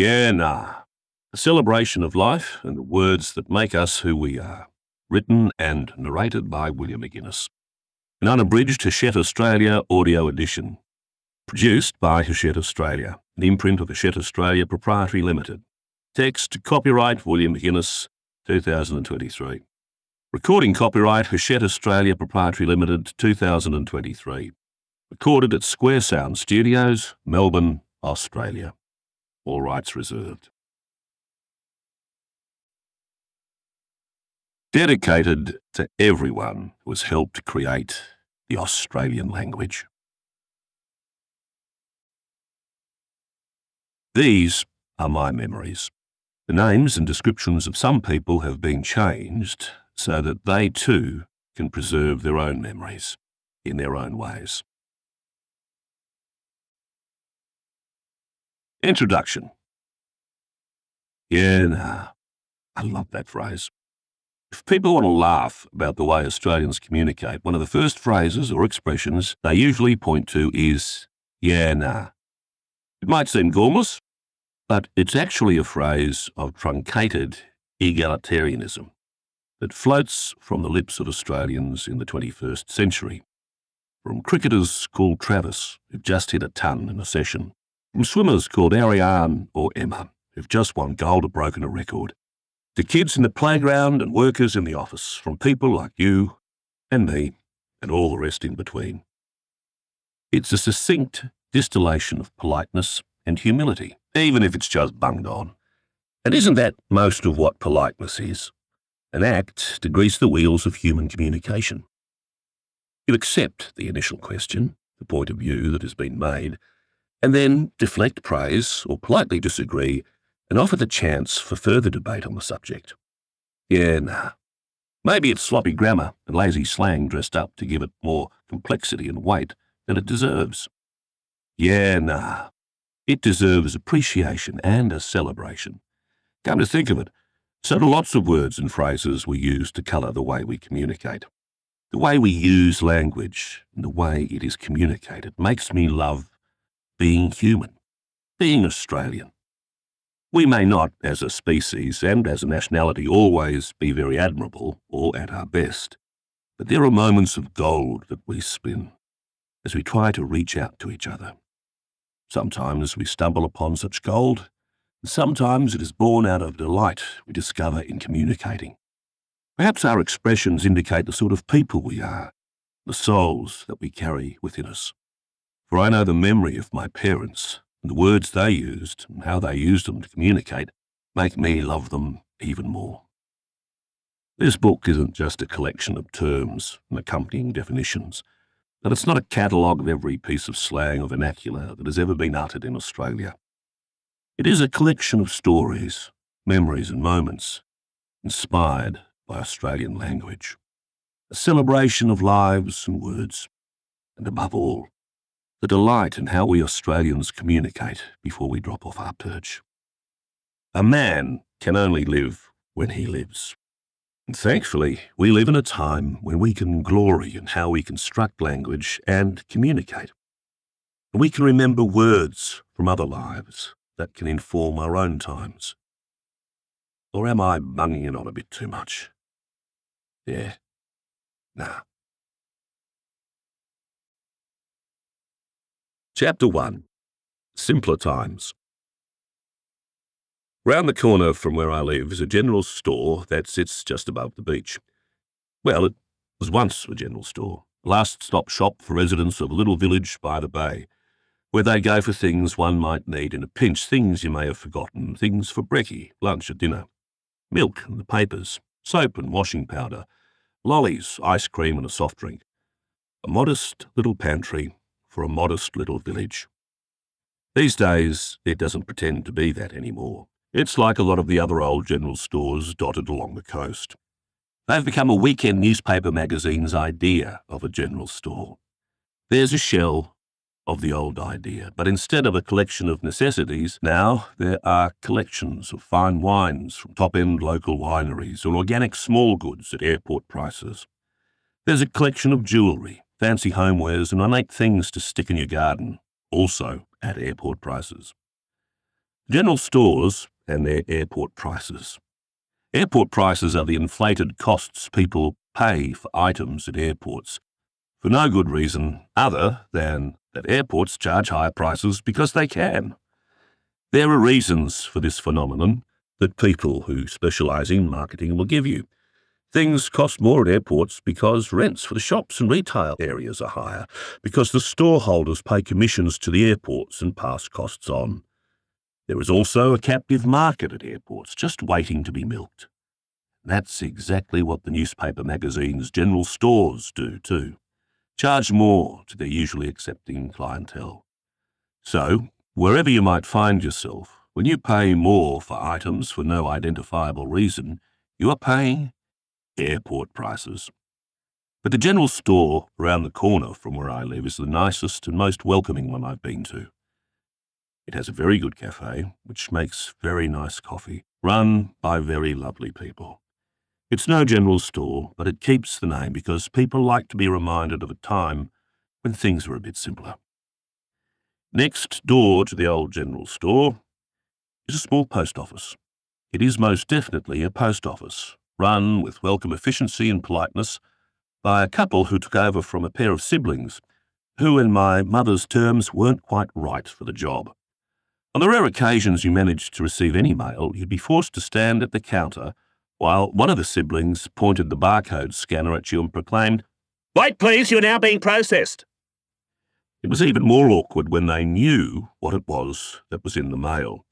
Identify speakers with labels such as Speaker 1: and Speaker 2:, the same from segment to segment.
Speaker 1: Yeah, nah. A celebration of life and the words that make us who we are. Written and narrated by William McInnes. An unabridged Hachette Australia audio edition. Produced by Hachette Australia, an imprint of Hachette Australia Proprietary Limited. Text copyright William McInnes, 2023. Recording copyright Hachette Australia Proprietary Limited, 2023. Recorded at Square Sound Studios, Melbourne, Australia. All rights reserved. Dedicated to everyone who has helped create the Australian language. These are my memories. The names and descriptions of some people have been changed so that they too can preserve their own memories in their own ways. Introduction. Yeah, nah, I love that phrase. If people want to laugh about the way Australians communicate, one of the first phrases or expressions they usually point to is, yeah, nah. It might seem gormless, but it's actually a phrase of truncated egalitarianism that floats from the lips of Australians in the 21st century. From cricketers called Travis, who've just hit a ton in a session, swimmers called Ariarne or Emma, who've just won gold or broken a record, to kids in the playground and workers in the office, from people like you and me and all the rest in between. It's a succinct distillation of politeness and humility, even if it's just bunged on. And isn't that most of what politeness is? An act to grease the wheels of human communication. You accept the initial question, the point of view that has been made, and then deflect praise or politely disagree and offer the chance for further debate on the subject. Yeah, nah. Maybe it's sloppy grammar and lazy slang dressed up to give it more complexity and weight than it deserves. Yeah, nah. It deserves appreciation and a celebration. Come to think of it, so do lots of words and phrases we use to colour the way we communicate. The way we use language and the way it is communicated makes me love being human, being Australian. We may not, as a species and as a nationality, always be very admirable or at our best, but there are moments of gold that we spin as we try to reach out to each other. Sometimes we stumble upon such gold, and sometimes it is born out of delight we discover in communicating. Perhaps our expressions indicate the sort of people we are, the souls that we carry within us for I know the memory of my parents, and the words they used, and how they used them to communicate, make me love them even more. This book isn't just a collection of terms and accompanying definitions, and it's not a catalogue of every piece of slang or vernacular that has ever been uttered in Australia. It is a collection of stories, memories and moments, inspired by Australian language. A celebration of lives and words, and above all, the delight in how we Australians communicate before we drop off our perch. A man can only live when he lives. And thankfully, we live in a time when we can glory in how we construct language and communicate. And we can remember words from other lives that can inform our own times. Or am I bunging it on a bit too much? Yeah. Nah. Chapter 1 Simpler Times Round the corner from where I live is a general store that sits just above the beach. Well, it was once a general store, last stop shop for residents of a little village by the bay, where they go for things one might need in a pinch, things you may have forgotten, things for brekkie, lunch or dinner, milk and the papers, soap and washing powder, lollies, ice cream and a soft drink. A modest little pantry for a modest little village. These days, it doesn't pretend to be that anymore. It's like a lot of the other old general stores dotted along the coast. They've become a weekend newspaper magazine's idea of a general store. There's a shell of the old idea, but instead of a collection of necessities, now there are collections of fine wines from top-end local wineries or organic small goods at airport prices. There's a collection of jewellery, fancy homewares, and ornate things to stick in your garden, also at airport prices. General stores and their airport prices. Airport prices are the inflated costs people pay for items at airports for no good reason other than that airports charge higher prices because they can. There are reasons for this phenomenon that people who specialise in marketing will give you. Things cost more at airports because rents for the shops and retail areas are higher, because the storeholders pay commissions to the airports and pass costs on. There is also a captive market at airports just waiting to be milked. That's exactly what the newspaper magazines' general stores do too. Charge more to their usually accepting clientele. So, wherever you might find yourself, when you pay more for items for no identifiable reason, you are paying airport prices. But the general store around the corner from where I live is the nicest and most welcoming one I've been to. It has a very good cafe, which makes very nice coffee, run by very lovely people. It's no general store, but it keeps the name because people like to be reminded of a time when things were a bit simpler. Next door to the old general store is a small post office. It is most definitely a post office, run with welcome efficiency and politeness by a couple who took over from a pair of siblings who, in my mother's terms, weren't quite right for the job. On the rare occasions you managed to receive any mail, you'd be forced to stand at the counter while one of the siblings pointed the barcode scanner at you and proclaimed, Wait, please, you're now being processed. It was even more awkward when they knew what it was that was in the mail.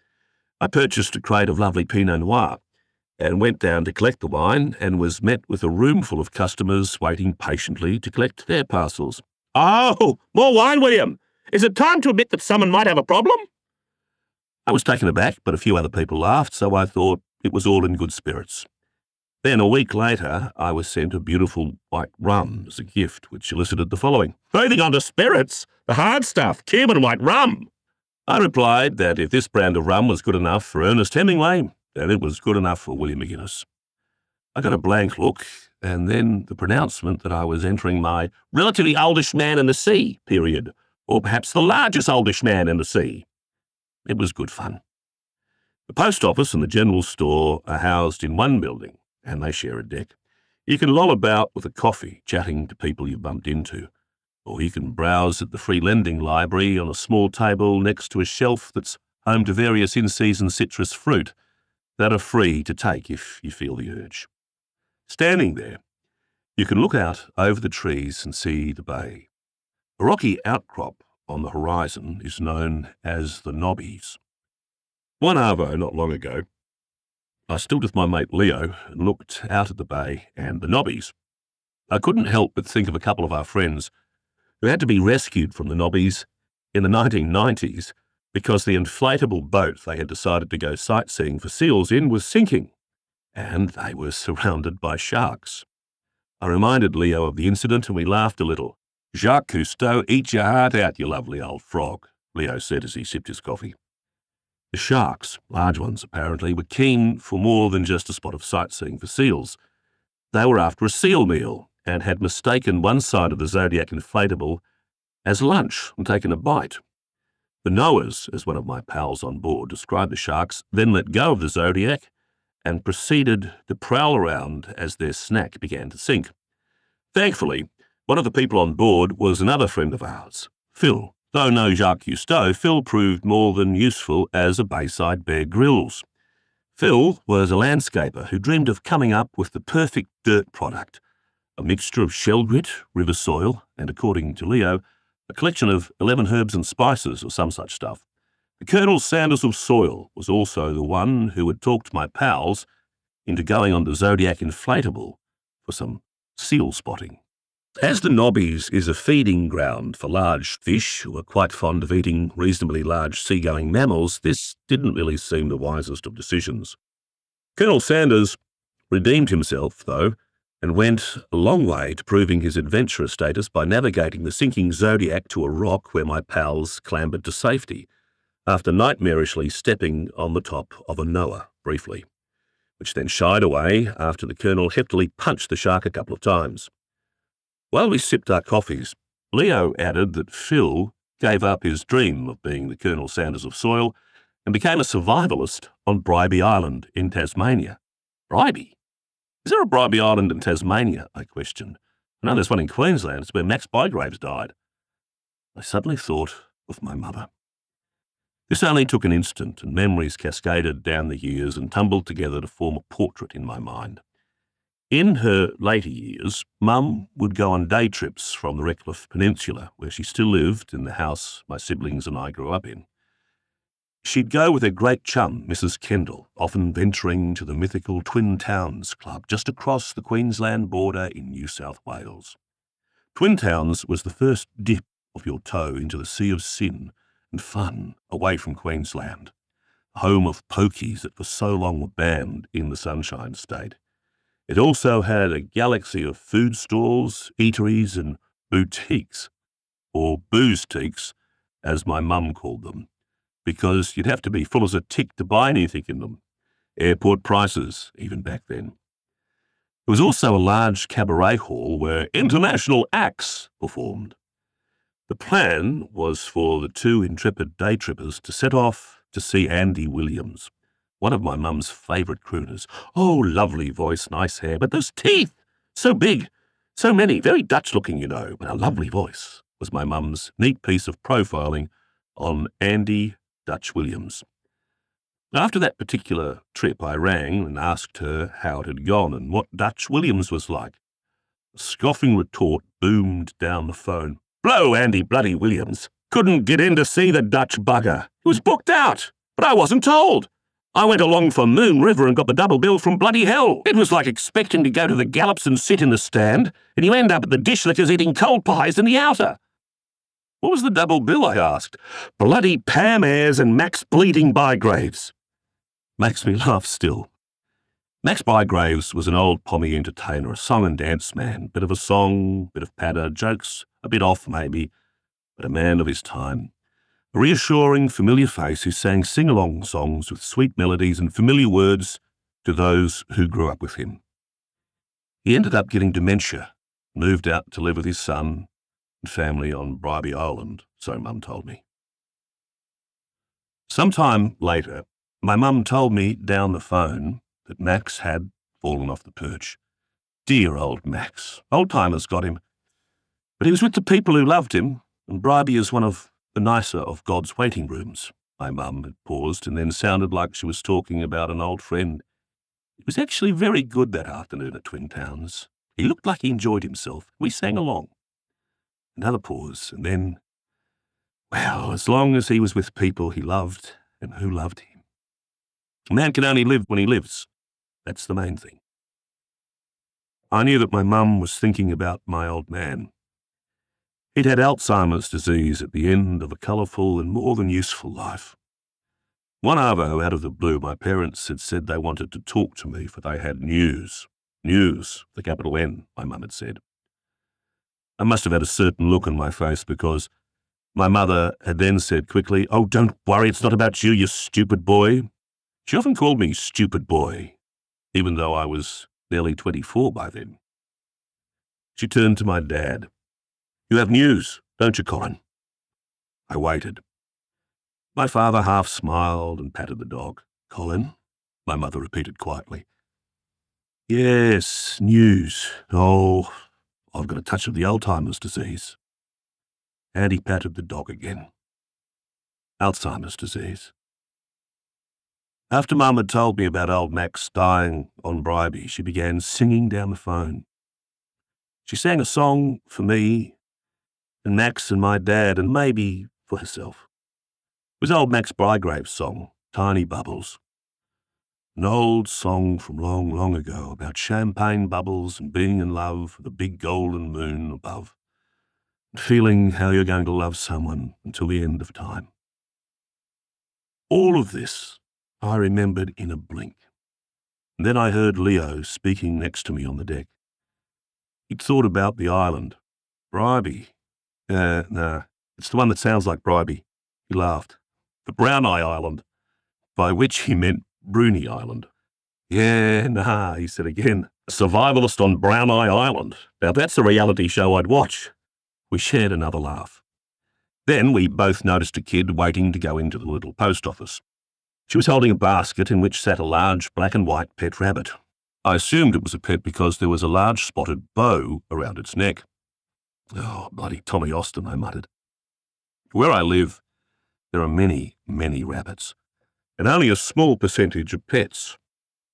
Speaker 1: I purchased a crate of lovely Pinot Noir and went down to collect the wine and was met with a room full of customers waiting patiently to collect their parcels. Oh, more wine, William! Is it time to admit that someone might have a problem? I was taken aback, but a few other people laughed, so I thought it was all in good spirits. Then, a week later, I was sent a beautiful white rum as a gift, which elicited the following Bathing under spirits, the hard stuff, Cuban white rum. I replied that if this brand of rum was good enough for Ernest Hemingway, then it was good enough for William McInnes. I got a blank look, and then the pronouncement that I was entering my relatively oldish man in the sea period, or perhaps the largest oldish man in the sea. It was good fun. The post office and the general store are housed in one building, and they share a deck. You can loll about with a coffee, chatting to people you've bumped into, or you can browse at the free lending library on a small table next to a shelf that's home to various in-season citrus fruit that are free to take if you feel the urge. Standing there, you can look out over the trees and see the bay. A rocky outcrop on the horizon is known as the Nobbies. One arvo not long ago, I stood with my mate Leo and looked out at the bay and the Nobbies. I couldn't help but think of a couple of our friends who had to be rescued from the Nobbies in the 1990s because the inflatable boat they had decided to go sightseeing for seals in was sinking, and they were surrounded by sharks. I reminded Leo of the incident and we laughed a little. Jacques Cousteau, eat your heart out, you lovely old frog, Leo said as he sipped his coffee. The sharks, large ones apparently, were keen for more than just a spot of sightseeing for seals. They were after a seal meal and had mistaken one side of the Zodiac inflatable as lunch and taken a bite. The Noahs, as one of my pals on board described the sharks, then let go of the Zodiac and proceeded to prowl around as their snack began to sink. Thankfully, one of the people on board was another friend of ours, Phil. Though no Jacques Cousteau, Phil proved more than useful as a Bayside Bear Grylls. Phil was a landscaper who dreamed of coming up with the perfect dirt product, a mixture of shell grit, river soil, and according to Leo, a collection of 11 herbs and spices or some such stuff. The Colonel Sanders of Soil was also the one who had talked my pals into going on the Zodiac Inflatable for some seal spotting. As the Nobbies is a feeding ground for large fish who are quite fond of eating reasonably large seagoing mammals, this didn't really seem the wisest of decisions. Colonel Sanders redeemed himself, though, and went a long way to proving his adventurer status by navigating the sinking Zodiac to a rock where my pals clambered to safety, after nightmarishly stepping on the top of a Noah briefly, which then shied away after the Colonel heftily punched the shark a couple of times. While we sipped our coffees, Leo added that Phil gave up his dream of being the Colonel Sanders of soil and became a survivalist on Bribie Island in Tasmania. Bribie? Is there a Bribie Island in Tasmania? I questioned. I know there's one in Queensland. It's where Max Bygraves died. I suddenly thought of my mother. This only took an instant, and memories cascaded down the years and tumbled together to form a portrait in my mind. In her later years, Mum would go on day trips from the Redcliffe Peninsula, where she still lived in the house my siblings and I grew up in. She'd go with her great chum, Mrs. Kendall, often venturing to the mythical Twin Towns Club just across the Queensland border in New South Wales. Twin Towns was the first dip of your toe into the sea of sin and fun away from Queensland, home of pokies that for so long were banned in the Sunshine State. It also had a galaxy of food stalls, eateries, and boutiques, or booze-teaks, as my mum called them, because you'd have to be full as a tick to buy anything in them. Airport prices, even back then. There was also a large cabaret hall where international acts performed. The plan was for the two intrepid day trippers to set off to see Andy Williams, one of my mum's favourite crooners. Oh, lovely voice, nice hair, but those teeth! So big, so many, very Dutch looking, you know, but a lovely voice, was my mum's neat piece of profiling on Andy Dutch Williams. After that particular trip, I rang and asked her how it had gone and what Dutch Williams was like. A scoffing retort boomed down the phone. Blow Andy Bloody Williams. Couldn't get in to see the Dutch bugger. He was booked out, but I wasn't told. I went along for Moon River and got the double bill from bloody hell. It was like expecting to go to the Gallops and sit in the stand, and you end up at the dish lickers eating cold pies in the outer. What was the double bill, I asked. Bloody Pam Ayres and Max Bleeding Bygraves. Makes me laugh still. Max Bygraves was an old pommy entertainer, a song and dance man, bit of a song, bit of patter, jokes a bit off maybe, but a man of his time. A reassuring, familiar face who sang sing along songs with sweet melodies and familiar words to those who grew up with him. He ended up getting dementia, moved out to live with his son family on Bribie Island, so Mum told me. Some time later, my mum told me down the phone that Max had fallen off the perch. Dear old Max. Old timers got him. But he was with the people who loved him, and Bribie is one of the nicer of God's waiting rooms. My mum had paused and then sounded like she was talking about an old friend. It was actually very good that afternoon at Twin Towns. He looked like he enjoyed himself. We sang along. Another pause, and then, well, as long as he was with people he loved and who loved him. A man can only live when he lives. That's the main thing. I knew that my mum was thinking about my old man, He'd had Alzheimer's disease at the end of a colourful and more than useful life. One arvo, out of the blue, my parents had said they wanted to talk to me, for they had news. News, the capital N, my mum had said. I must have had a certain look on my face because my mother had then said quickly, Oh, don't worry, it's not about you, you stupid boy. She often called me stupid boy, even though I was nearly 24 by then. She turned to my dad. You have news, don't you, Colin? I waited. My father half smiled and patted the dog. Colin, my mother repeated quietly. Yes, news. Oh, I've got a touch of the Alzheimer's disease. And he patted the dog again. Alzheimer's disease. After Mum had told me about old Max dying on Bribie, she began singing down the phone. She sang a song for me and Max and my dad, and maybe for herself. It was old Max Bygrave's song, Tiny Bubbles. An old song from long, long ago about champagne bubbles and being in love with the big golden moon above, and feeling how you're going to love someone until the end of time. All of this I remembered in a blink. And then I heard Leo speaking next to me on the deck. He'd thought about the island, Bribie, uh, no, it's the one that sounds like Bribie. He laughed. The Brown Eye Island, by which he meant Bruny Island. Yeah, nah, he said again. Survivalist on Brown Eye Island. Now that's a reality show I'd watch. We shared another laugh. Then we both noticed a kid waiting to go into the little post office. She was holding a basket in which sat a large black and white pet rabbit. I assumed it was a pet because there was a large spotted bow around its neck. Oh, bloody Tommy Austin, I muttered. Where I live, there are many, many rabbits, and only a small percentage of pets.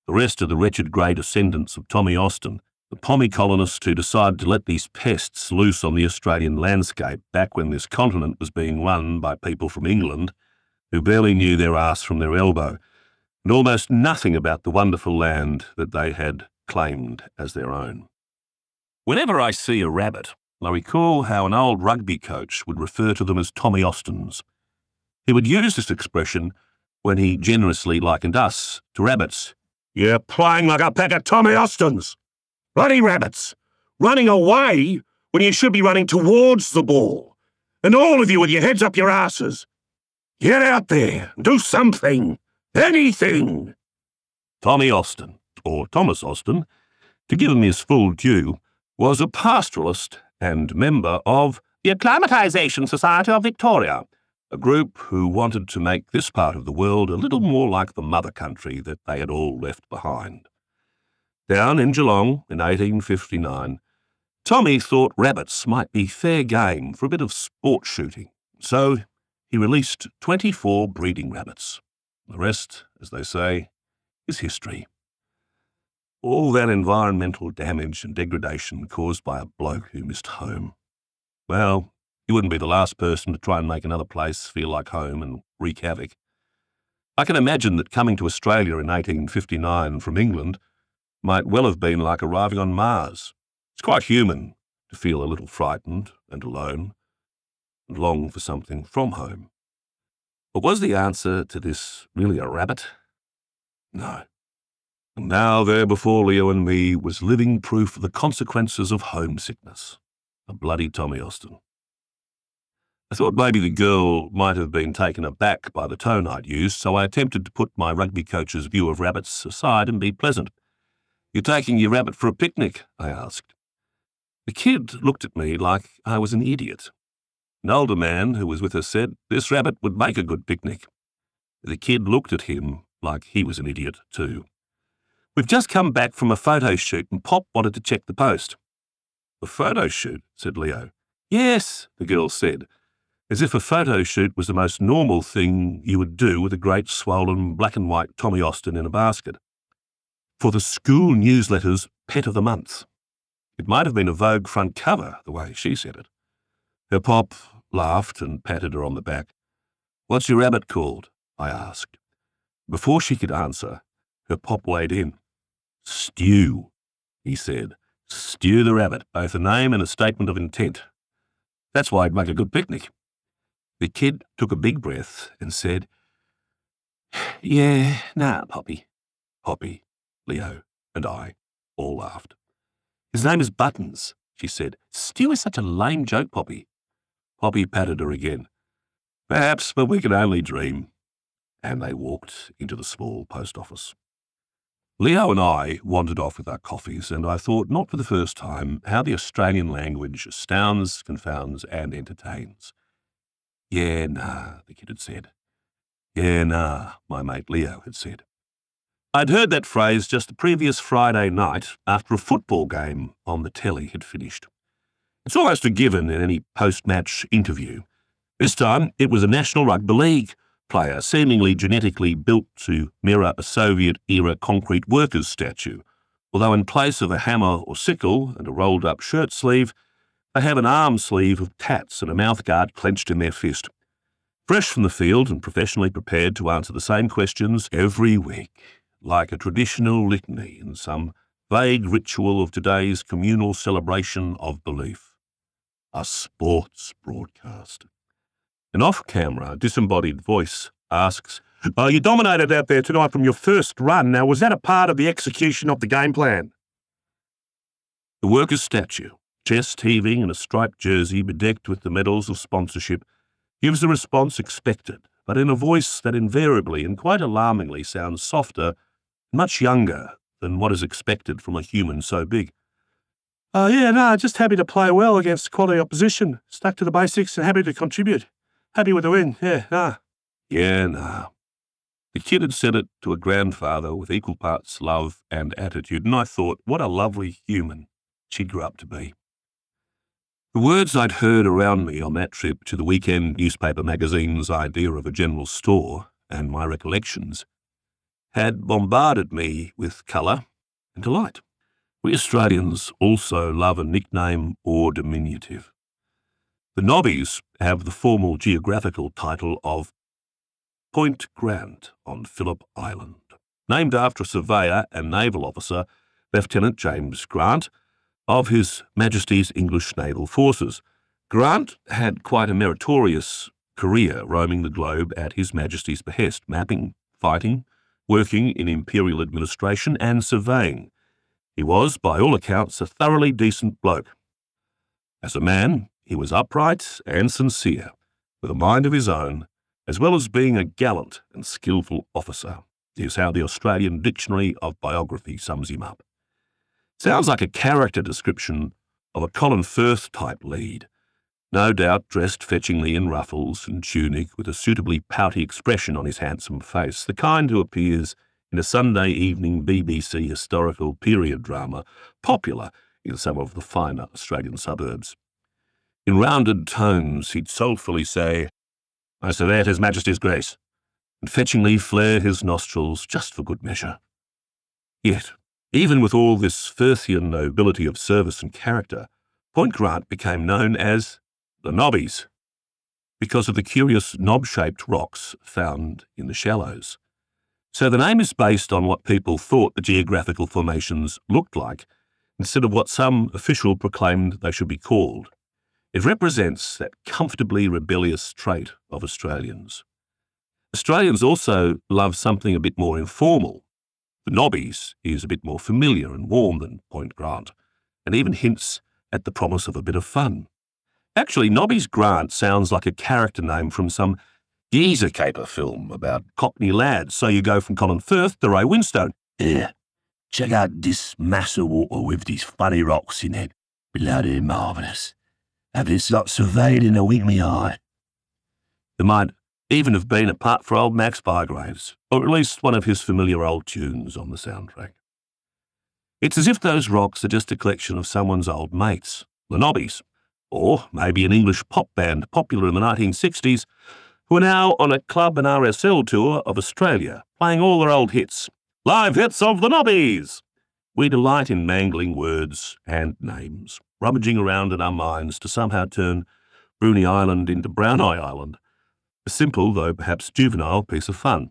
Speaker 1: The rest are the wretched grey descendants of Tommy Austin, the pommy colonists who decided to let these pests loose on the Australian landscape back when this continent was being won by people from England who barely knew their ass from their elbow, and almost nothing about the wonderful land that they had claimed as their own. Whenever I see a rabbit, I recall how an old rugby coach would refer to them as Tommy Austins. He would use this expression when he generously likened us to rabbits. You're playing like a pack of Tommy Austins. Bloody rabbits. Running away when you should be running towards the ball. And all of you with your heads up your asses. Get out there. Do something. Anything. Tommy Austin, or Thomas Austin, to give him his full due, was a pastoralist and member of the Acclimatisation Society of Victoria, a group who wanted to make this part of the world a little more like the mother country that they had all left behind. Down in Geelong in 1859, Tommy thought rabbits might be fair game for a bit of sport shooting, so he released 24 breeding rabbits. The rest, as they say, is history. All that environmental damage and degradation caused by a bloke who missed home. Well, he wouldn't be the last person to try and make another place feel like home and wreak havoc. I can imagine that coming to Australia in 1859 from England might well have been like arriving on Mars. It's quite human to feel a little frightened and alone and long for something from home. But was the answer to this really a rabbit? No. And now there before Leo and me was living proof of the consequences of homesickness. A bloody Tommy Austin. I thought maybe the girl might have been taken aback by the tone I'd used, so I attempted to put my rugby coach's view of rabbits aside and be pleasant. You're taking your rabbit for a picnic? I asked. The kid looked at me like I was an idiot. An older man who was with us said this rabbit would make a good picnic. The kid looked at him like he was an idiot, too. We've just come back from a photo shoot and Pop wanted to check the post. A photo shoot, said Leo. Yes, the girl said, as if a photo shoot was the most normal thing you would do with a great swollen black and white Tommy Austin in a basket. For the school newsletter's Pet of the Month. It might have been a Vogue front cover, the way she said it. Her pop laughed and patted her on the back. What's your rabbit called? I asked. Before she could answer, her pop weighed in. Stew, he said. Stew the rabbit, both a name and a statement of intent. That's why it'd make a good picnic. The kid took a big breath and said, Yeah, nah, Poppy. Poppy, Leo, and I all laughed. His name is Buttons, she said. Stew is such a lame joke, Poppy. Poppy patted her again. Perhaps, but we can only dream. And they walked into the small post office. Leo and I wandered off with our coffees, and I thought, not for the first time, how the Australian language astounds, confounds, and entertains. Yeah, nah, the kid had said. Yeah, nah, my mate Leo had said. I'd heard that phrase just the previous Friday night after a football game on the telly had finished. It's almost a given in any post-match interview. This time, it was a National Rugby League player, seemingly genetically built to mirror a Soviet-era concrete workers statue, although in place of a hammer or sickle and a rolled-up shirt sleeve, they have an arm sleeve of tats and a mouthguard clenched in their fist. Fresh from the field and professionally prepared to answer the same questions every week, like a traditional litany in some vague ritual of today's communal celebration of belief. A sports broadcast. An off-camera, disembodied voice asks, uh, You dominated out there tonight from your first run. Now, was that a part of the execution of the game plan? The worker's statue, chest heaving in a striped jersey bedecked with the medals of sponsorship, gives the response expected, but in a voice that invariably and quite alarmingly sounds softer, much younger than what is expected from a human so big. Uh, yeah, no, just happy to play well against quality opposition. Stuck to the basics and happy to contribute. Happy with the win, yeah, nah. Yeah, nah. The kid had said it to a grandfather with equal parts love and attitude, and I thought, what a lovely human she'd grew up to be. The words I'd heard around me on that trip to the weekend newspaper magazine's idea of a general store and my recollections had bombarded me with colour and delight. We Australians also love a nickname or diminutive. The Nobbies have the formal geographical title of Point Grant on Phillip Island, named after a surveyor and naval officer, Lieutenant James Grant, of His Majesty's English Naval Forces. Grant had quite a meritorious career roaming the globe at His Majesty's behest, mapping, fighting, working in imperial administration and surveying. He was, by all accounts, a thoroughly decent bloke. As a man, he was upright and sincere, with a mind of his own, as well as being a gallant and skilful officer, is how the Australian Dictionary of Biography sums him up. Sounds like a character description of a Colin Firth type lead, no doubt dressed fetchingly in ruffles and tunic with a suitably pouty expression on his handsome face, the kind who appears in a Sunday evening BBC historical period drama popular in some of the finer Australian suburbs. In rounded tones, he'd soulfully say, I salute His Majesty's Grace, and fetchingly flare his nostrils just for good measure. Yet, even with all this Firthian nobility of service and character, Point Grant became known as the Nobbies because of the curious knob-shaped rocks found in the shallows. So the name is based on what people thought the geographical formations looked like, instead of what some official proclaimed they should be called. It represents that comfortably rebellious trait of Australians. Australians also love something a bit more informal, the Nobbies is a bit more familiar and warm than Point Grant, and even hints at the promise of a bit of fun. Actually, Nobby's Grant sounds like a character name from some geezer caper film about Cockney lads, so you go from Colin Firth to Ray Winstone.
Speaker 2: Yeah, check out this mass of water with these funny rocks in it. Bloody marvellous. Have this lot surveyed in a wink me eye.
Speaker 1: There might even have been a part for old Max Bygraves, or at least one of his familiar old tunes on the soundtrack. It's as if those rocks are just a collection of someone's old mates, the Nobbies, or maybe an English pop band popular in the 1960s, who are now on a club and RSL tour of Australia, playing all their old hits. Live hits of the Nobbies! We delight in mangling words and names, rummaging around in our minds to somehow turn Bruny Island into Brown Eye Island, a simple, though perhaps juvenile, piece of fun.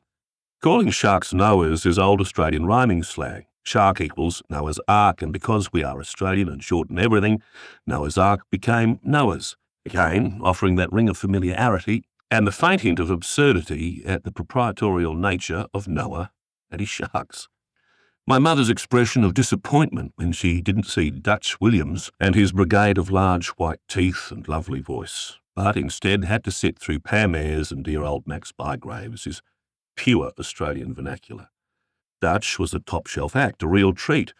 Speaker 1: Calling sharks Noahs is old Australian rhyming slang. Shark equals Noah's Ark, and because we are Australian and shorten everything, Noah's Ark became Noah's, again offering that ring of familiarity and the faint hint of absurdity at the proprietorial nature of Noah and his sharks. My mother's expression of disappointment when she didn't see Dutch Williams and his brigade of large white teeth and lovely voice but instead had to sit through Pam Ayres and dear old Max Bygraves, is pure Australian vernacular. Dutch was a top shelf act, a real treat,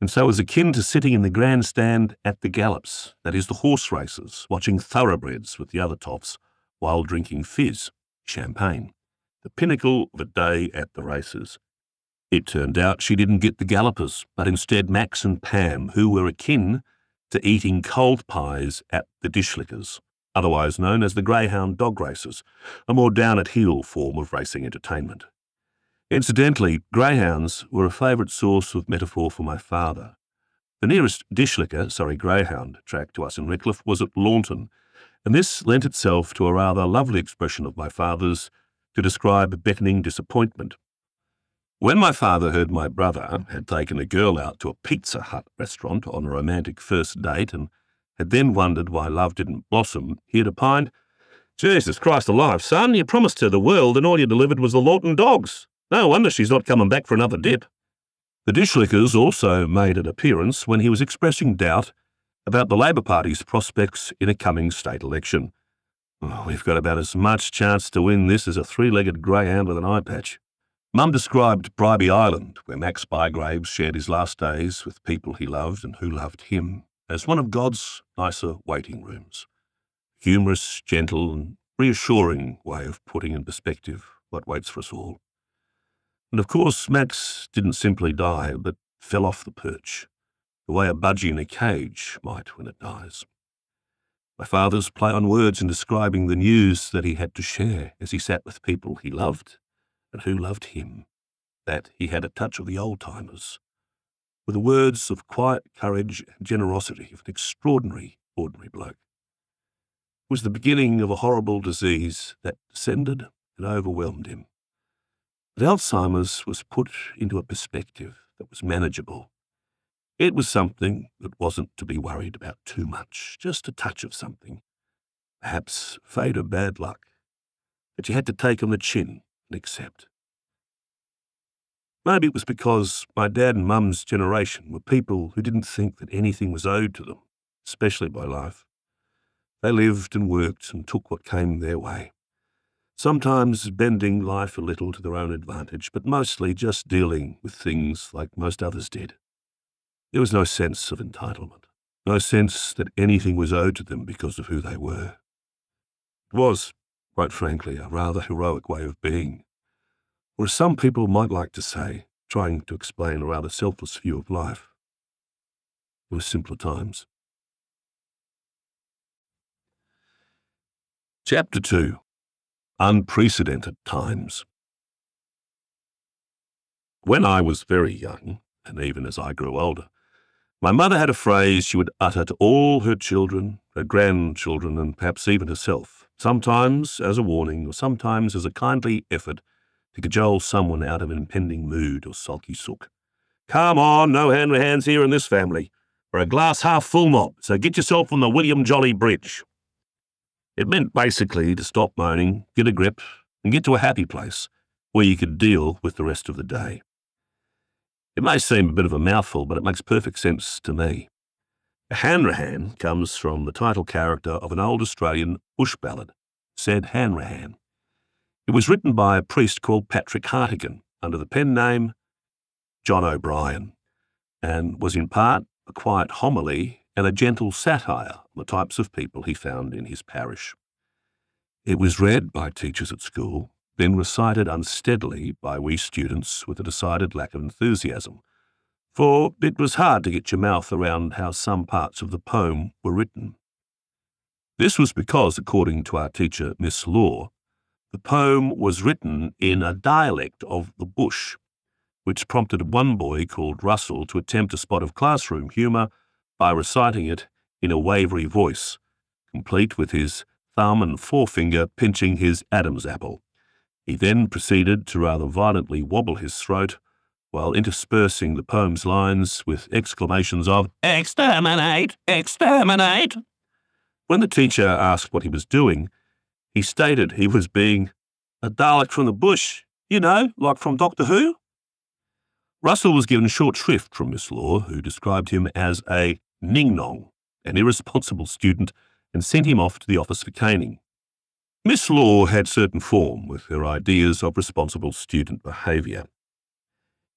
Speaker 1: and so was akin to sitting in the grandstand at the gallops, that is, the horse races, watching thoroughbreds with the other toffs while drinking fizz, champagne, the pinnacle of a day at the races. It turned out she didn't get the gallopers, but instead Max and Pam, who were akin to eating cold pies at the dishlickers otherwise known as the greyhound dog races, a more down-at-heel form of racing entertainment. Incidentally, greyhounds were a favourite source of metaphor for my father. The nearest dishlicker, sorry, greyhound, track to us in Redcliffe was at Lawnton, and this lent itself to a rather lovely expression of my father's to describe beckoning disappointment. When my father heard my brother had taken a girl out to a Pizza Hut restaurant on a romantic first date and had then wondered why love didn't blossom, he had opined, Jesus Christ alive, son, you promised her the world and all you delivered was the Lawnton dogs. No wonder she's not coming back for another dip. The dishlickers also made an appearance when he was expressing doubt about the Labor Party's prospects in a coming state election. Oh, we've got about as much chance to win this as a three-legged greyhound with an eye patch. Mum described Bribie Island, where Max Bygraves shared his last days with people he loved and who loved him as one of God's nicer waiting rooms. Humorous, gentle, and reassuring way of putting in perspective what waits for us all. And of course, Max didn't simply die, but fell off the perch, the way a budgie in a cage might when it dies. My father's play on words in describing the news that he had to share as he sat with people he loved and who loved him, that he had a touch of the old timers, were the words of quiet courage and generosity of an extraordinary, ordinary bloke. It was the beginning of a horrible disease that descended and overwhelmed him. But Alzheimer's was put into a perspective that was manageable. It was something that wasn't to be worried about too much, just a touch of something. Perhaps fate or bad luck that you had to take on the chin and accept. Maybe it was because my dad and mum's generation were people who didn't think that anything was owed to them, especially by life. They lived and worked and took what came their way, sometimes bending life a little to their own advantage, but mostly just dealing with things like most others did. There was no sense of entitlement, no sense that anything was owed to them because of who they were. It was, quite frankly, a rather heroic way of being or as some people might like to say, trying to explain a rather selfless view of life. It was simpler times. Chapter 2 Unprecedented Times When I was very young, and even as I grew older, my mother had a phrase she would utter to all her children, her grandchildren, and perhaps even herself, sometimes as a warning, or sometimes as a kindly effort to cajole someone out of an impending mood or sulky sook. Come on, no hand with Hanrahan's here in this family. We're a glass half full mob, so get yourself on the William Jolly Bridge. It meant basically to stop moaning, get a grip, and get to a happy place where you could deal with the rest of the day. It may seem a bit of a mouthful, but it makes perfect sense to me. A Hanrahan comes from the title character of an old Australian bush ballad, said Hanrahan. It was written by a priest called Patrick Hartigan under the pen name John O'Brien, and was in part a quiet homily and a gentle satire on the types of people he found in his parish. It was read by teachers at school, then recited unsteadily by we students with a decided lack of enthusiasm, for it was hard to get your mouth around how some parts of the poem were written. This was because, according to our teacher, Miss Law, the poem was written in a dialect of the bush, which prompted one boy called Russell to attempt a spot of classroom humour by reciting it in a wavery voice, complete with his thumb and forefinger pinching his Adam's apple. He then proceeded to rather violently wobble his throat while interspersing the poem's lines with exclamations of, Exterminate! Exterminate! When the teacher asked what he was doing, he stated he was being a Dalek from the bush, you know, like from Doctor Who. Russell was given short shrift from Miss Law, who described him as a ning-nong, an irresponsible student, and sent him off to the office for caning. Miss Law had certain form with her ideas of responsible student behaviour.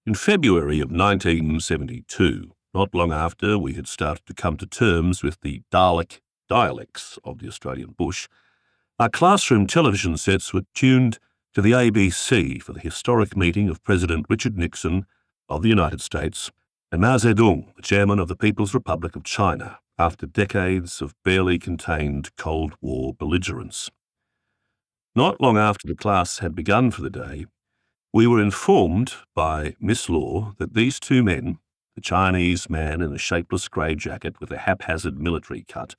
Speaker 1: In February of 1972, not long after we had started to come to terms with the Dalek dialects of the Australian bush, our classroom television sets were tuned to the ABC for the historic meeting of President Richard Nixon of the United States and Mao Zedong, the chairman of the People's Republic of China, after decades of barely contained Cold War belligerence. Not long after the class had begun for the day, we were informed by Miss Law that these two men, the Chinese man in a shapeless grey jacket with a haphazard military cut,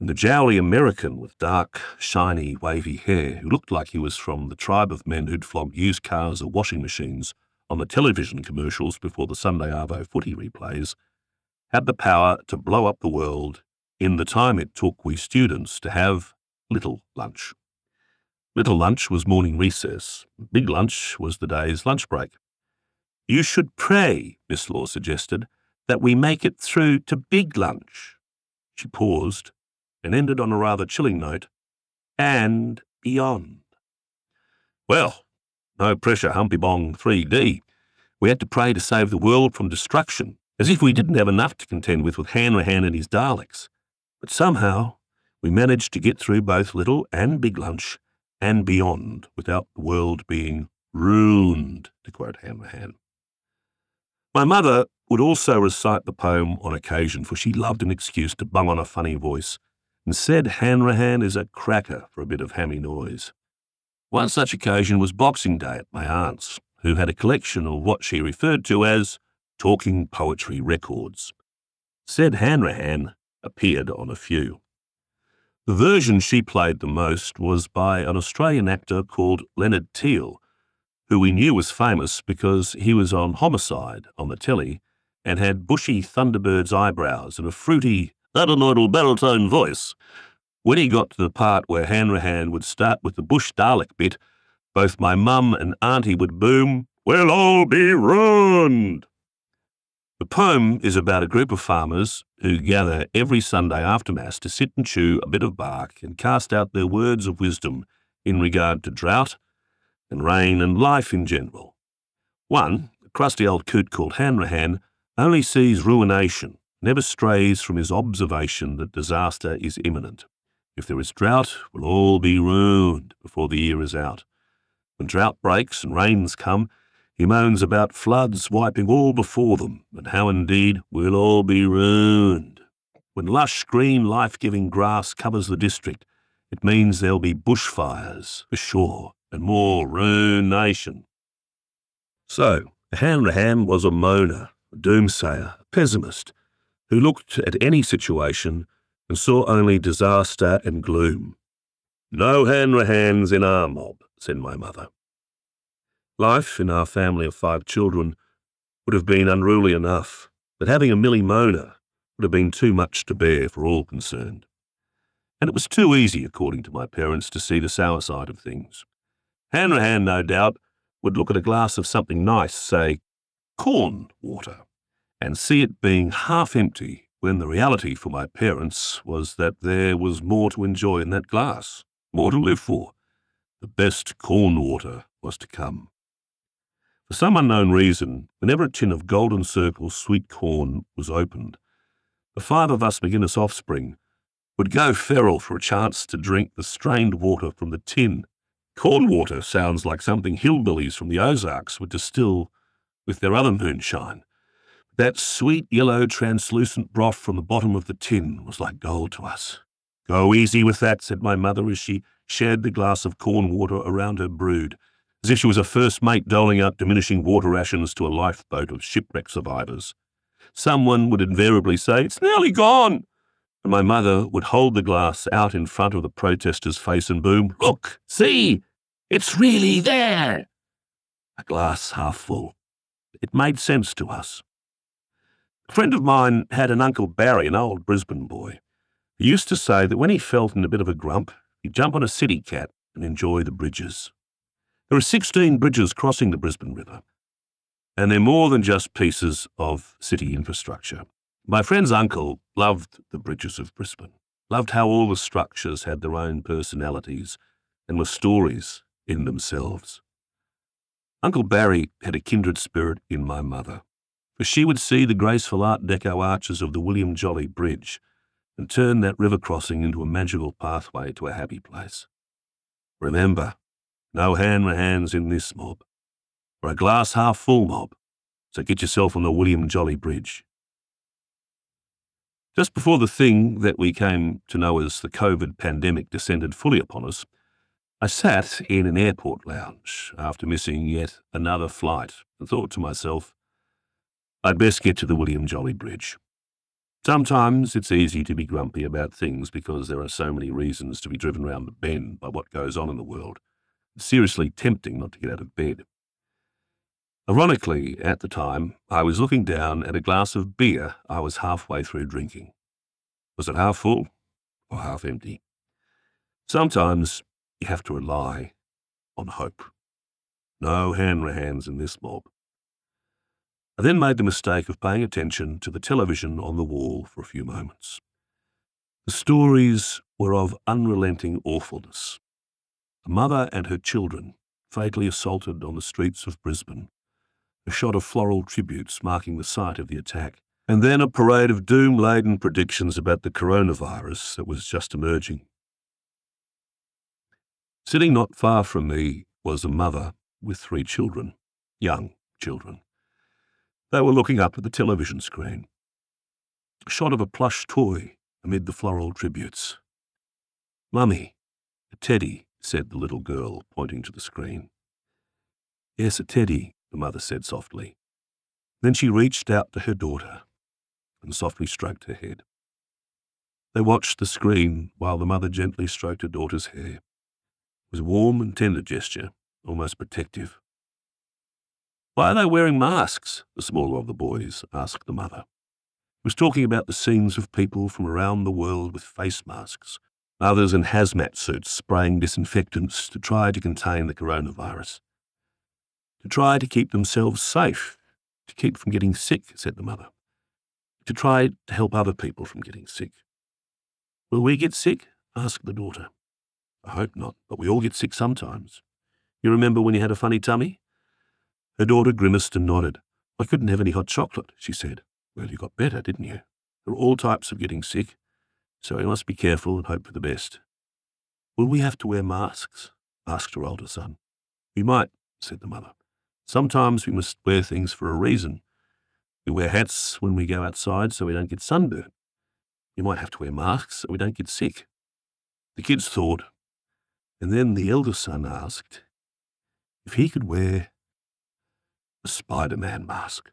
Speaker 1: and the jowly American with dark, shiny, wavy hair, who looked like he was from the tribe of men who'd flogged used cars or washing machines on the television commercials before the Sunday Arvo footy replays, had the power to blow up the world in the time it took we students to have little lunch. Little lunch was morning recess. Big lunch was the day's lunch break. You should pray, Miss Law suggested, that we make it through to big lunch. She paused and ended on a rather chilling note, and beyond. Well, no pressure, Humpybong 3D. We had to pray to save the world from destruction, as if we didn't have enough to contend with with Hanrahan and his Daleks. But somehow, we managed to get through both Little and Big Lunch and beyond without the world being ruined, to quote Hanrahan. My mother would also recite the poem on occasion, for she loved an excuse to bung on a funny voice, and said Hanrahan is a cracker for a bit of hammy noise. One such occasion was Boxing Day at my aunt's, who had a collection of what she referred to as talking poetry records. Said Hanrahan appeared on a few. The version she played the most was by an Australian actor called Leonard Teale, who we knew was famous because he was on Homicide on the telly and had bushy Thunderbird's eyebrows and a fruity, adenoidal baritone voice. When he got to the part where Hanrahan would start with the Bush Dalek bit, both my mum and auntie would boom, We'll all be ruined! The poem is about a group of farmers who gather every Sunday after Mass to sit and chew a bit of bark and cast out their words of wisdom in regard to drought and rain and life in general. One, a crusty old coot called Hanrahan, only sees ruination, never strays from his observation that disaster is imminent. If there is drought, we'll all be ruined before the year is out. When drought breaks and rains come, he moans about floods wiping all before them, and how indeed we'll all be ruined. When lush green life-giving grass covers the district, it means there'll be bushfires, for sure, and more ruination. So, Hanrahan was a moaner, a doomsayer, a pessimist, who looked at any situation and saw only disaster and gloom. No Hanrahans in our mob, said my mother. Life in our family of five children would have been unruly enough, but having a Millie Mona would have been too much to bear for all concerned. And it was too easy, according to my parents, to see the sour side of things. Hanrahan, no doubt, would look at a glass of something nice, say, corn water, and see it being half empty when the reality for my parents was that there was more to enjoy in that glass, more to live for. The best corn water was to come. For some unknown reason, whenever a tin of Golden Circle sweet corn was opened, the five of us McInnes offspring would go feral for a chance to drink the strained water from the tin. Corn water sounds like something hillbillies from the Ozarks would distill with their other moonshine. That sweet yellow translucent broth from the bottom of the tin was like gold to us. Go easy with that, said my mother as she shared the glass of corn water around her brood as if she was a first mate doling out diminishing water rations to a lifeboat of shipwreck survivors. Someone would invariably say, It's nearly gone. And my mother would hold the glass out in front of the protester's face and boom, Look, see, it's really there. A glass half full. It made sense to us. A friend of mine had an Uncle Barry, an old Brisbane boy. He used to say that when he felt in a bit of a grump, he'd jump on a CityCat and enjoy the bridges. There are 16 bridges crossing the Brisbane River, and they're more than just pieces of city infrastructure. My friend's uncle loved the bridges of Brisbane, loved how all the structures had their own personalities and were stories in themselves. Uncle Barry had a kindred spirit in my mother, for she would see the graceful Art Deco arches of the William Jolly Bridge and turn that river crossing into a magical pathway to a happy place. Remember, no Hanrahans in this mob. We're a glass half full mob, so get yourself on the William Jolly Bridge. Just before the thing that we came to know as the COVID pandemic descended fully upon us, I sat in an airport lounge after missing yet another flight and thought to myself, I'd best get to the William Jolly Bridge. Sometimes it's easy to be grumpy about things because there are so many reasons to be driven round the bend by what goes on in the world seriously tempting not to get out of bed. Ironically, at the time, I was looking down at a glass of beer I was halfway through drinking. Was it half full or half empty? Sometimes you have to rely on hope. No Hanrahans in this mob. I then made the mistake of paying attention to the television on the wall for a few moments. The stories were of unrelenting awfulness a mother and her children fatally assaulted on the streets of Brisbane, a shot of floral tributes marking the site of the attack, and then a parade of doom-laden predictions about the coronavirus that was just emerging. Sitting not far from me was a mother with three children, young children. They were looking up at the television screen. A shot of a plush toy amid the floral tributes. Mummy, a teddy, said the little girl, pointing to the screen. Yes, a teddy, the mother said softly. Then she reached out to her daughter and softly stroked her head. They watched the screen while the mother gently stroked her daughter's hair. It was a warm and tender gesture, almost protective. Why are they wearing masks? The smaller of the boys asked the mother. He was talking about the scenes of people from around the world with face masks, others in hazmat suits spraying disinfectants to try to contain the coronavirus. To try to keep themselves safe, to keep from getting sick, said the mother. To try to help other people from getting sick. Will we get sick? asked the daughter. I hope not, but we all get sick sometimes. You remember when you had a funny tummy? Her daughter grimaced and nodded. I couldn't have any hot chocolate, she said. Well, you got better, didn't you? There are all types of getting sick, so we must be careful and hope for the best. Will we have to wear masks? asked her older son. We might, said the mother. Sometimes we must wear things for a reason. We wear hats when we go outside so we don't get sunburned. We might have to wear masks so we don't get sick. The kids thought, and then the elder son asked if he could wear a Spider-Man mask.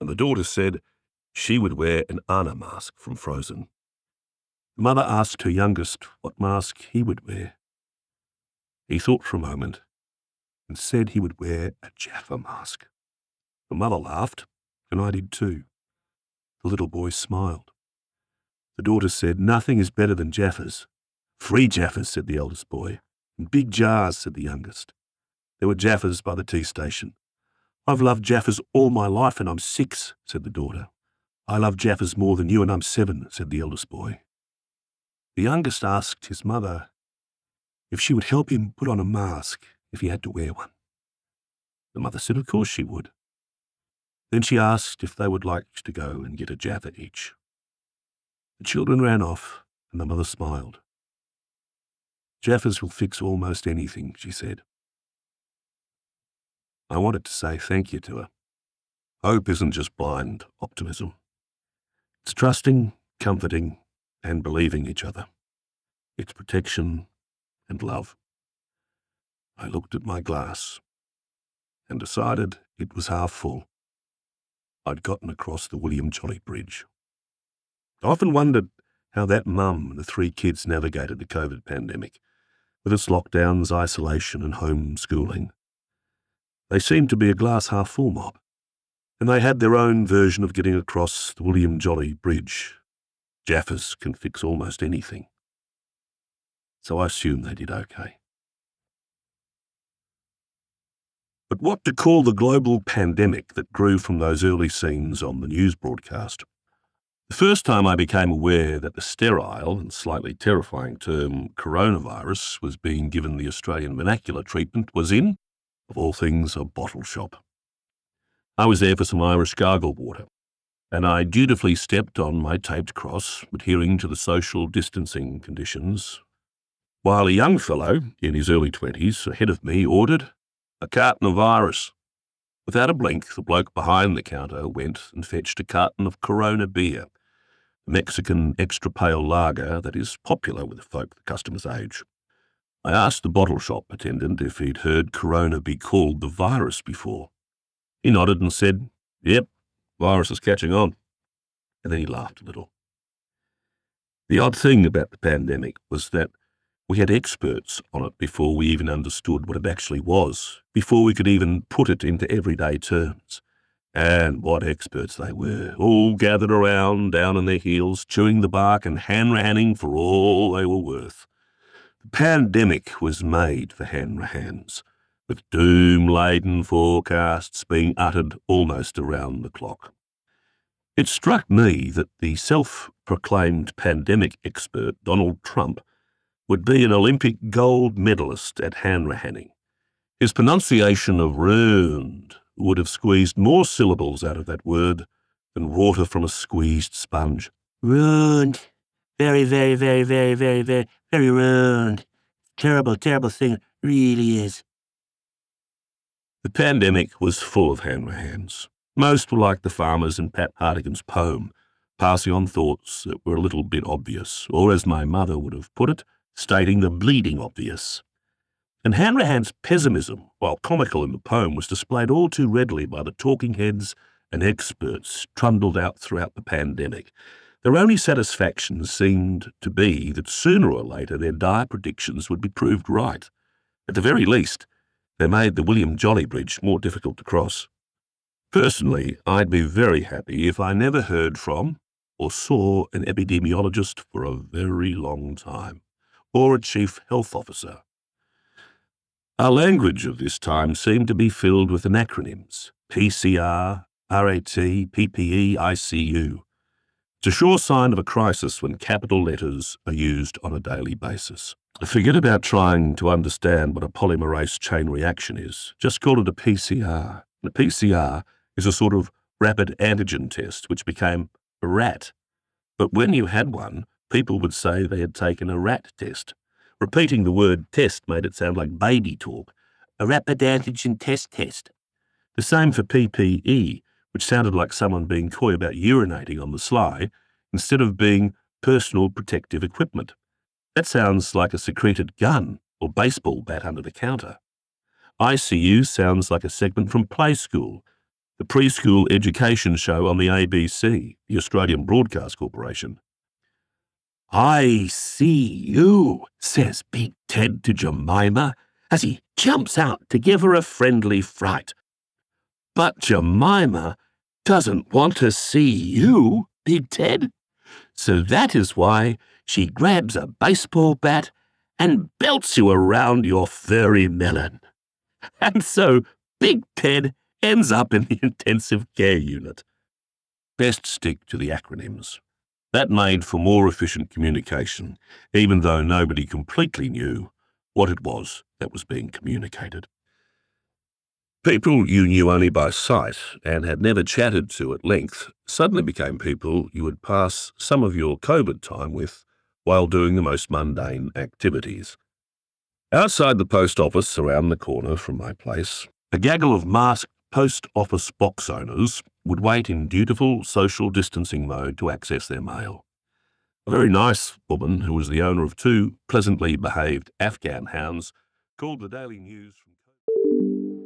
Speaker 1: And the daughter said she would wear an Anna mask from Frozen. The mother asked her youngest what mask he would wear. He thought for a moment and said he would wear a Jaffa mask. The mother laughed, and I did too. The little boy smiled. The daughter said, Nothing is better than Jaffas. Free Jaffas, said the eldest boy. And big jars, said the youngest. There were Jaffas by the tea station. I've loved Jaffas all my life and I'm six, said the daughter. I love Jaffas more than you and I'm seven, said the eldest boy. The youngest asked his mother if she would help him put on a mask if he had to wear one. The mother said of course she would. Then she asked if they would like to go and get a Jaffa each. The children ran off, and the mother smiled. Jaffas will fix almost anything, she said. I wanted to say thank you to her. Hope isn't just blind optimism. It's trusting, comforting, and believing each other. It's protection and love. I looked at my glass and decided it was half full. I'd gotten across the William Jolly Bridge. I often wondered how that mum and the three kids navigated the COVID pandemic, with its lockdowns, isolation, and homeschooling. They seemed to be a glass half full mob, and they had their own version of getting across the William Jolly Bridge. Jaffas can fix almost anything. So I assume they did okay. But what to call the global pandemic that grew from those early scenes on the news broadcast? The first time I became aware that the sterile and slightly terrifying term coronavirus was being given the Australian vernacular treatment was in, of all things, a bottle shop. I was there for some Irish gargle water, and I dutifully stepped on my taped cross, adhering to the social distancing conditions, while a young fellow, in his early twenties, ahead of me, ordered a carton of virus. Without a blink, the bloke behind the counter went and fetched a carton of Corona beer, a Mexican extra pale lager that is popular with folk the customer's age. I asked the bottle shop attendant if he'd heard Corona be called the virus before. He nodded and said, Yep, virus is catching on. And then he laughed a little. The odd thing about the pandemic was that we had experts on it before we even understood what it actually was, before we could even put it into everyday terms. And what experts they were, all gathered around, down on their heels, chewing the bark and Hanrahanning for all they were worth. The pandemic was made for Hanrahans, with doom-laden forecasts being uttered almost around the clock. It struck me that the self-proclaimed pandemic expert, Donald Trump, would be an Olympic gold medalist at Hanrahanning. His pronunciation of ruined would have squeezed more syllables out of that word than water from a squeezed sponge.
Speaker 2: Ruined. Very, very, very, very, very, very, very ruined. Terrible, terrible thing. Really is.
Speaker 1: The pandemic was full of hands. Most were like the farmers in Pat Hartigan's poem, passing on thoughts that were a little bit obvious, or as my mother would have put it, stating the bleeding obvious. And Hanrahan's pessimism, while comical in the poem, was displayed all too readily by the talking heads and experts trundled out throughout the pandemic. Their only satisfaction seemed to be that sooner or later their dire predictions would be proved right. At the very least, they made the William Jolly Bridge more difficult to cross. Personally, I'd be very happy if I never heard from or saw an epidemiologist for a very long time, or a chief health officer. Our language of this time seemed to be filled with acronyms PCR, RAT, PPE, ICU. It's a sure sign of a crisis when capital letters are used on a daily basis. Forget about trying to understand what a polymerase chain reaction is. Just call it a PCR. A PCR is a sort of rapid antigen test, which became a RAT. But when you had one, people would say they had taken a rat test. Repeating the word test made it sound like baby talk. A rapid antigen test test. The same for PPE, which sounded like someone being coy about urinating on the sly, instead of being personal protective equipment. That sounds like a secreted gun or baseball bat under the counter. ICU sounds like a segment from Play School, the preschool education show on the ABC, the Australian Broadcast Corporation. I see you, says Big Ted to Jemima as he jumps out to give her a friendly fright. But Jemima doesn't want to see you, Big Ted. So that is why she grabs a baseball bat and belts you around your furry melon. And so Big Ted ends up in the intensive care unit. Best stick to the acronyms. That made for more efficient communication, even though nobody completely knew what it was that was being communicated. People you knew only by sight and had never chatted to at length suddenly became people you would pass some of your COVID time with while doing the most mundane activities. Outside the post office around the corner from my place, a gaggle of masked post office box owners would wait in dutiful social distancing mode to access their mail. A very nice woman, who was the owner of two pleasantly behaved Afghan hounds, called the Daily News.